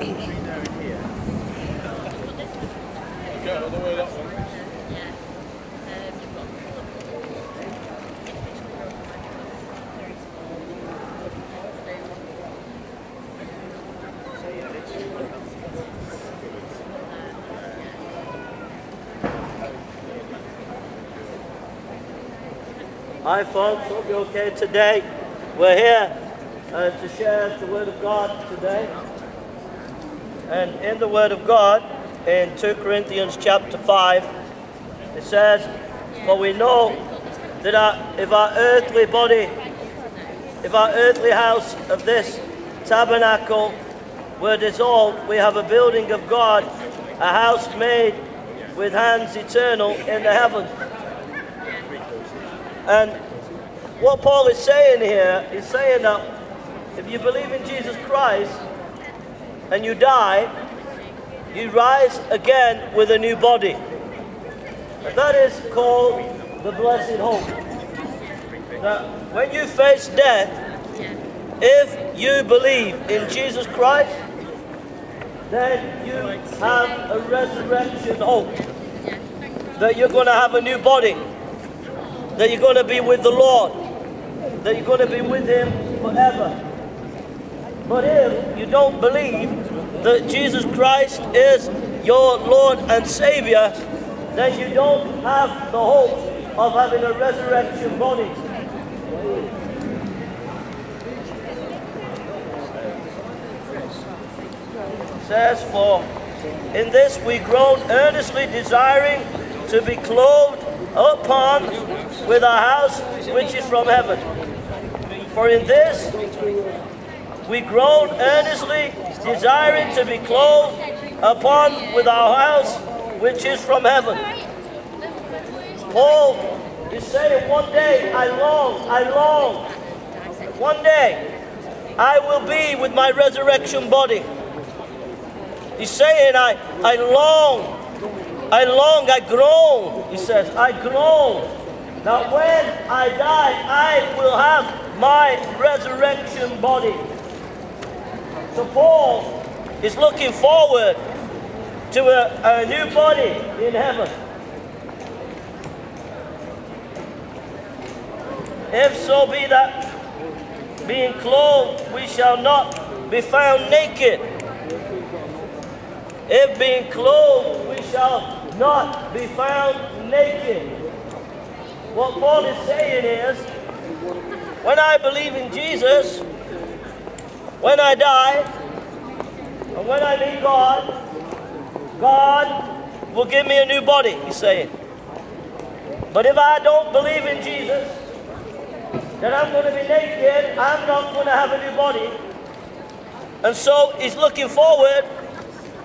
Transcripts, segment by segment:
Hi folks, hope you're okay today. We're here uh, to share the Word of God today. And in the Word of God, in 2 Corinthians chapter 5, it says, For we know that our, if our earthly body, if our earthly house of this tabernacle were dissolved, we have a building of God, a house made with hands eternal in the heavens. And what Paul is saying here is saying that if you believe in Jesus Christ and you die, you rise again with a new body. That is called the blessed hope. That when you face death, if you believe in Jesus Christ, then you have a resurrection hope. That you're going to have a new body that you're going to be with the Lord, that you're going to be with Him forever. But if you don't believe that Jesus Christ is your Lord and Savior, then you don't have the hope of having a resurrection body. Says, For in this we groan earnestly desiring to be clothed upon with our house which is from heaven. For in this we groan earnestly, desiring to be clothed upon with our house which is from heaven. Paul is saying, One day I long, I long, one day I will be with my resurrection body. He's saying, I, I long I long, I groan, he says, I groan that when I die, I will have my resurrection body. So Paul is looking forward to a, a new body in heaven. If so be that being clothed we shall not be found naked. If being clothed we shall not be found naked. What Paul is saying is, when I believe in Jesus, when I die, and when I meet God, God will give me a new body, he's saying. But if I don't believe in Jesus, then I'm going to be naked, I'm not going to have a new body. And so he's looking forward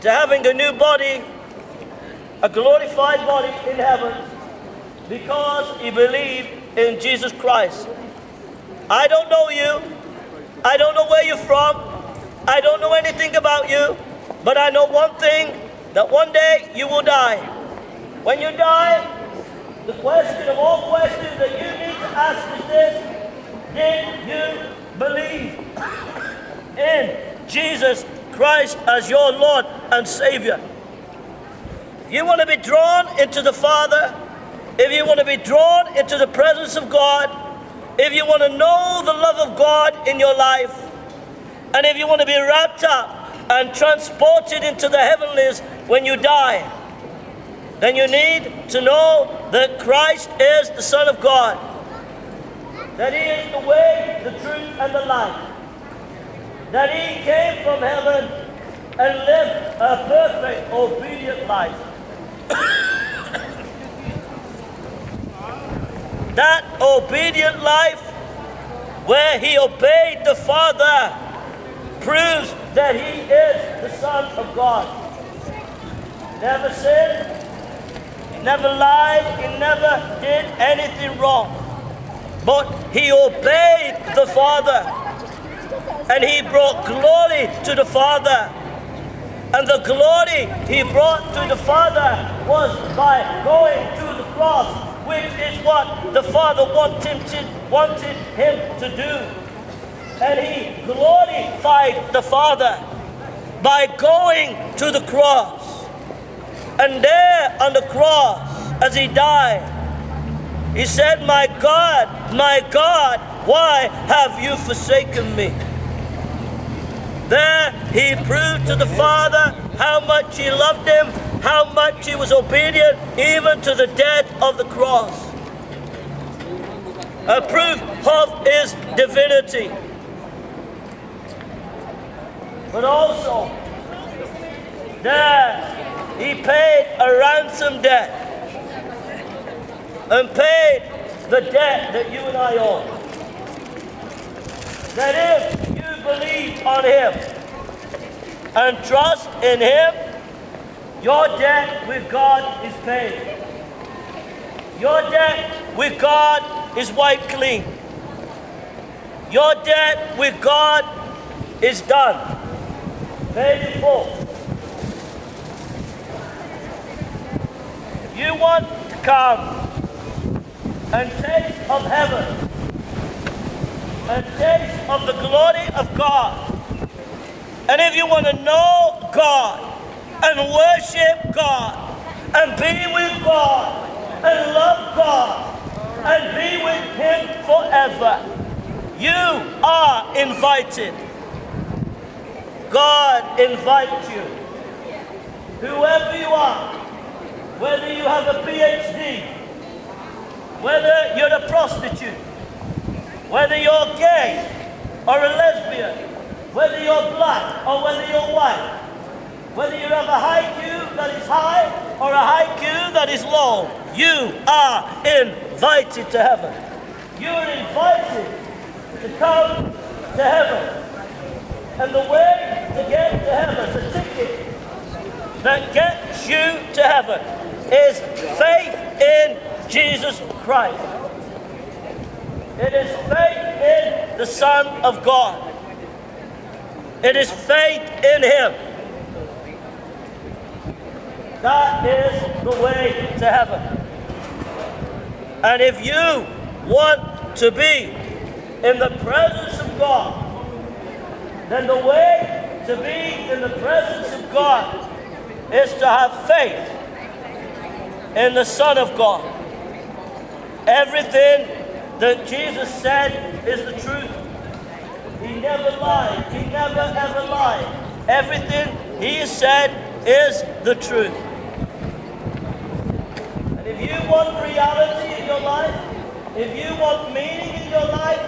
to having a new body a glorified body in heaven because he believed in Jesus Christ. I don't know you. I don't know where you're from. I don't know anything about you. But I know one thing, that one day you will die. When you die, the question of all questions that you need to ask is this, did you believe in Jesus Christ as your Lord and Savior? If you want to be drawn into the Father, if you want to be drawn into the presence of God, if you want to know the love of God in your life, and if you want to be wrapped up and transported into the heavenlies when you die, then you need to know that Christ is the Son of God, that He is the way, the truth, and the life, that He came from heaven and lived a perfect, obedient life that obedient life where he obeyed the Father proves that he is the Son of God. Never sinned, never lied, he never did anything wrong. But he obeyed the Father and he brought glory to the Father and the glory he brought to the Father was by going to the cross, which is what the Father wanted, wanted him to do. And he glorified the Father. by going to the cross. And there on the cross, as he died, he said, My God, my God, why have you forsaken me? There he proved to the Father how much he loved him, how much he was obedient, even to the death of the cross. A proof of his divinity. But also, there he paid a ransom debt and paid the debt that you and I owe. That if you believe on him and trust in him, your debt with God is paid. Your debt with God is wiped clean. Your debt with God is done. Paid in full. If you want to come and taste of heaven and taste of the glory of God, and if you want to know God and worship God and be with God and love God and be with Him forever, you are invited. God invites you. Whoever you are, whether you have a PhD, whether you're a prostitute, whether you're gay or a lesbian, whether you're black or whether you're white, whether you have a high Q that is high or a high Q that is low, you are invited to heaven. You are invited to come to heaven. And the way to get to heaven, the ticket that gets you to heaven, is faith in Jesus Christ. It is faith in the Son of God. It is faith in Him. That is the way to heaven. And if you want to be in the presence of God, then the way to be in the presence of God is to have faith in the Son of God. Everything that Jesus said is the truth. He never lied. He never ever lied. Everything he said is the truth. If you want reality in your life, if you want meaning in your life,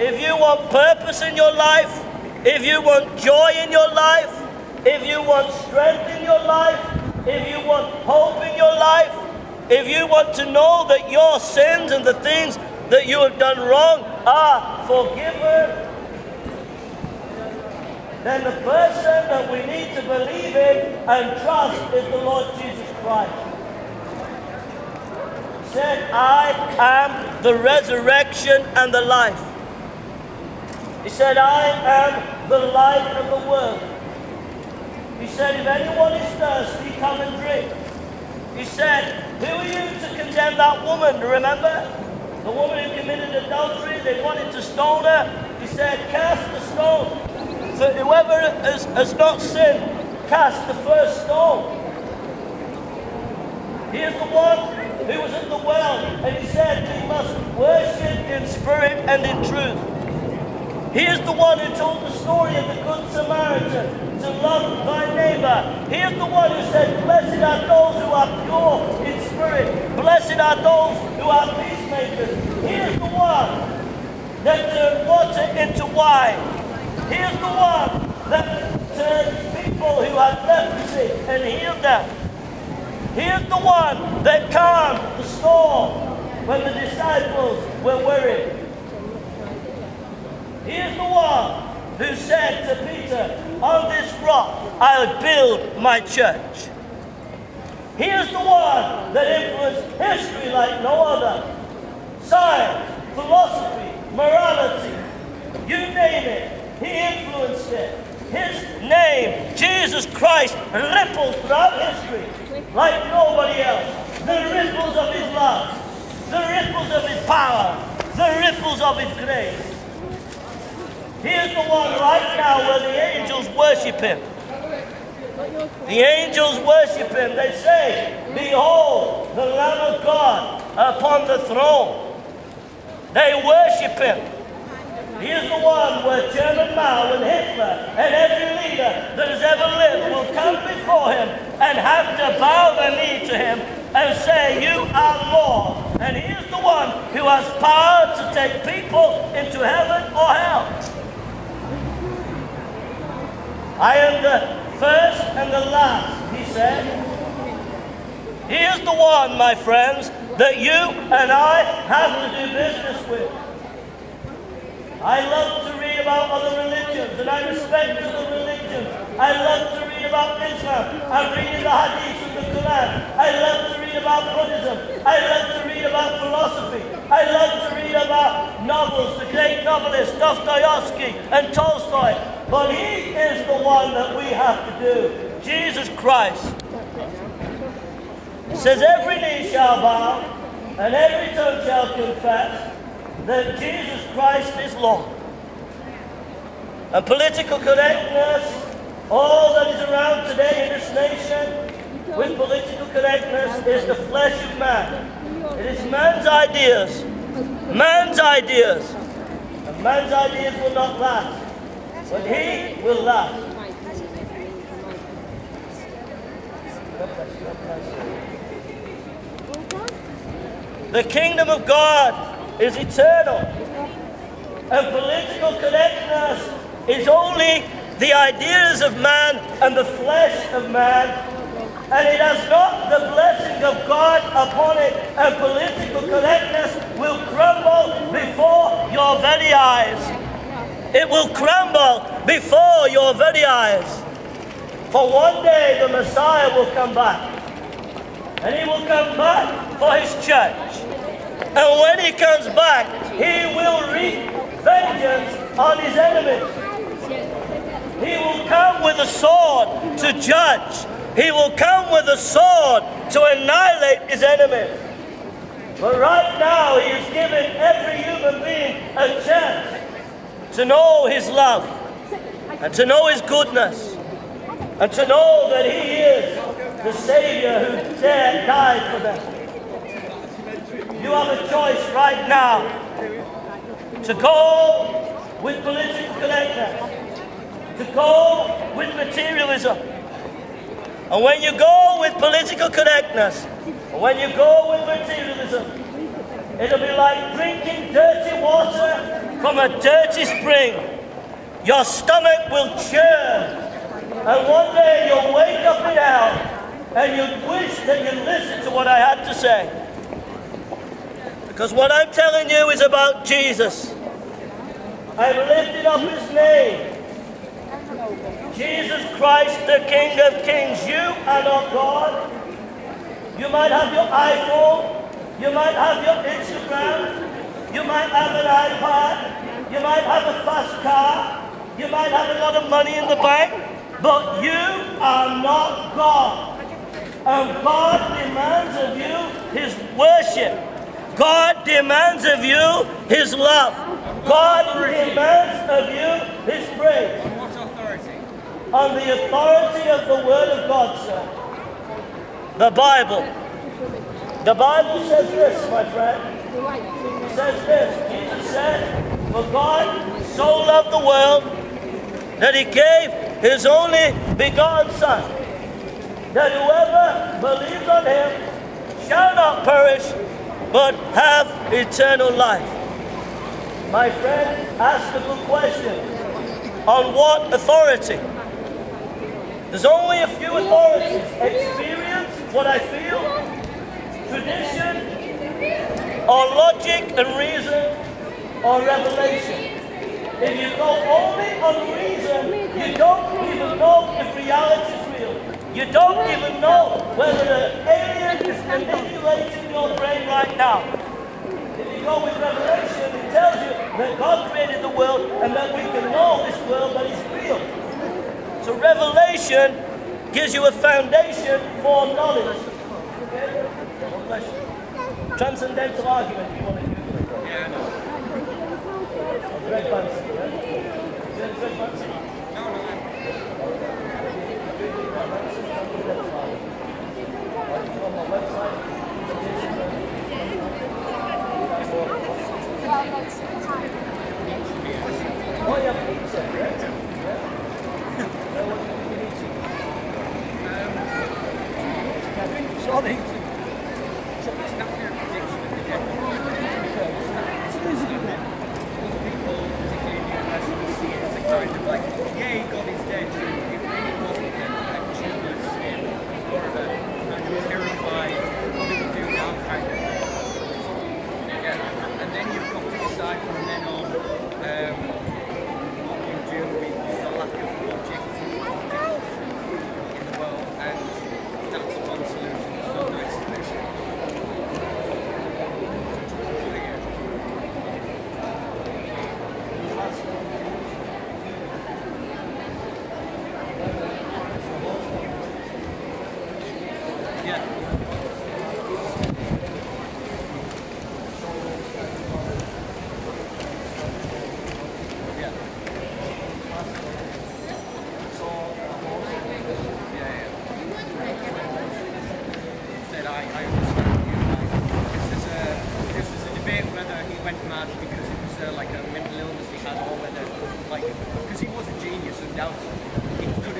if you want purpose in your life, if you want joy in your life, if you want strength in your life, if you want hope in your life, if you want to know that your sins and the things that you have done wrong are forgiven, then the person that we need to believe in and trust is the Lord Jesus Christ. Said, I am the resurrection and the life. He said, I am the light of the world. He said, if anyone is thirsty, come and drink. He said, who are you to condemn that woman? Remember? The woman who committed adultery, they wanted to stone her. He said, cast the stone. So whoever has, has not sinned, cast the first stone. He is the one who was at the well, and he said, we must worship in spirit and in truth. He is the one who told the story of the Good Samaritan to love thy neighbor. He is the one who said, Blessed are those who are pure in spirit. Blessed are those who are peacemakers. He is the one that turned water into wine. He is the one that turned people who had leprosy and healed them. He is the one that calmed the storm when the disciples were worried. He is the one who said to Peter, On this rock I'll build my church. He is the one that influenced history like no other. Science, philosophy, morality, you name it, he influenced it. His name, Jesus Christ, ripples throughout history like nobody else. The ripples of his love, the ripples of his power, the ripples of his grace. He is the one right now where the angels worship him. The angels worship him. They say, Behold, the Lamb of God upon the throne. They worship him. He is the one where Chairman Mao and Hitler and every leader that has ever lived will come before him and have to bow their knee to him and say, You are Lord. And he is the one who has power to take people into heaven or hell. I am the first and the last, he said. He is the one, my friends, that you and I have to do business with. I love to read about other religions and I respect other religions. I love to read about Islam. I'm reading the Hadith and the Quran. I love to read about Buddhism. I love to read about philosophy. I love to read about novels, the great novelists Dostoevsky and Tolstoy. But he is the one that we have to do. Jesus Christ. Says every knee shall bow and every tongue shall confess that Jesus Christ is Lord. And political correctness, all that is around today in this nation with political correctness is the flesh of man. It is man's ideas. Man's ideas. And man's ideas will not last. But he will last. The kingdom of God is eternal. And political correctness is only the ideas of man and the flesh of man. And it has not the blessing of God upon it. And political correctness will crumble before your very eyes. It will crumble before your very eyes. For one day the Messiah will come back. And he will come back for his church. And when he comes back, he will wreak vengeance on his enemies. He will come with a sword to judge. He will come with a sword to annihilate his enemies. But right now, he has given every human being a chance to know His love and to know His goodness and to know that He is the Savior who died for them. You have a choice right now to go with political correctness, to go with materialism. And when you go with political correctness, when you go with materialism, it'll be like drinking dirty water from a dirty spring. Your stomach will churn. And one day you'll wake up in hell and you'll wish that you listened to what I had to say. Because what I'm telling you is about Jesus. I've lifted up his name. Jesus Christ, the King of Kings. You are not God. You might have your iPhone. You might have your Instagram. You might have an iPad. You might have a fast car. You might have a lot of money in the bank. But you are not God. And God demands of you His worship. God demands of you His love. God demands of you His praise. On the authority of the Word of God, sir. The Bible. The Bible says this, my friend says this Jesus said, For God so loved the world that he gave his only begotten Son, that whoever believes on him shall not perish, but have eternal life. My friend asked a good question. On what authority? There's only a few authorities. Experience, what I feel, tradition, or logic and reason or revelation. If you go only on reason, you don't even know if reality is real. You don't even know whether the alien is manipulating your brain right now. If you go with revelation, it tells you that God created the world and that we can know this world that is real. So revelation gives you a foundation for knowledge. Okay? Transcendental argument went mad because it was uh, like a mental illness he had, or whether like because he was a genius undoubtedly, he could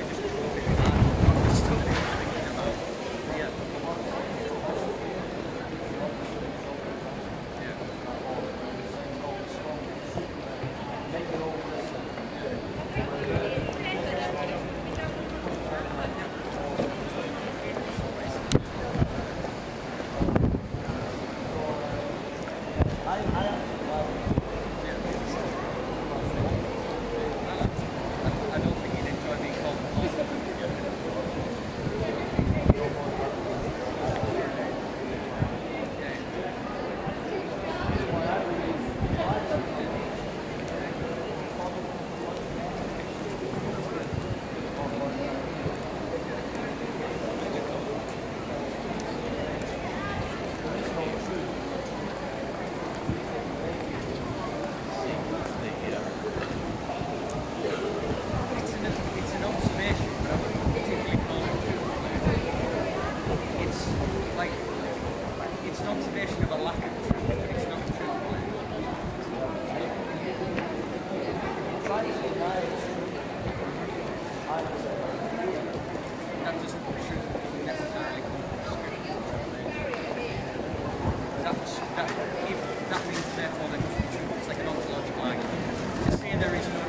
that, if that means therefore there must be it's like an ontological argument. To say there is no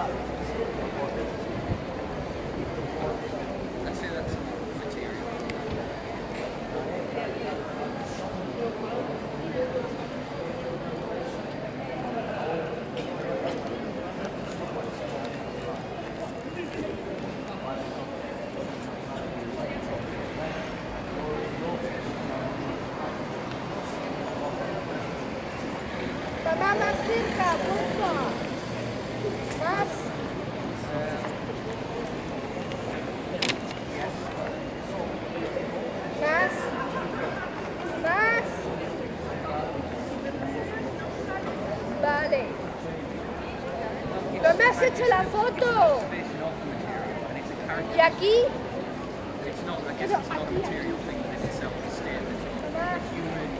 Bye. me has hecho la foto? Y aquí... Pero aquí, aquí.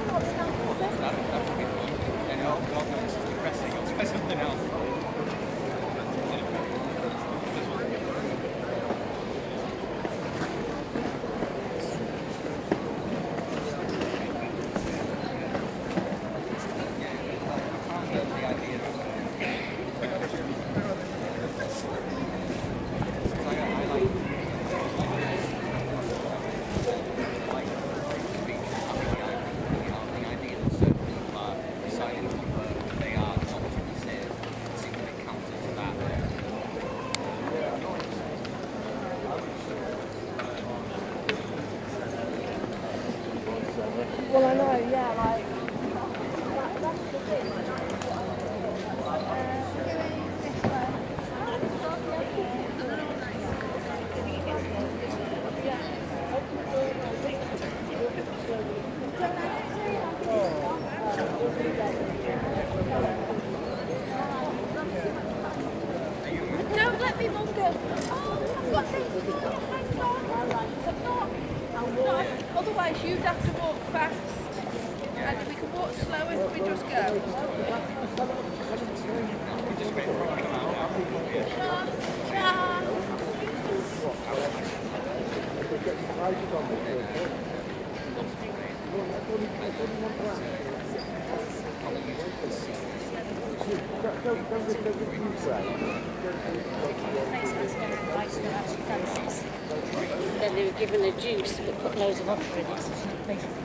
Then they were given a juice but put loads of water in it.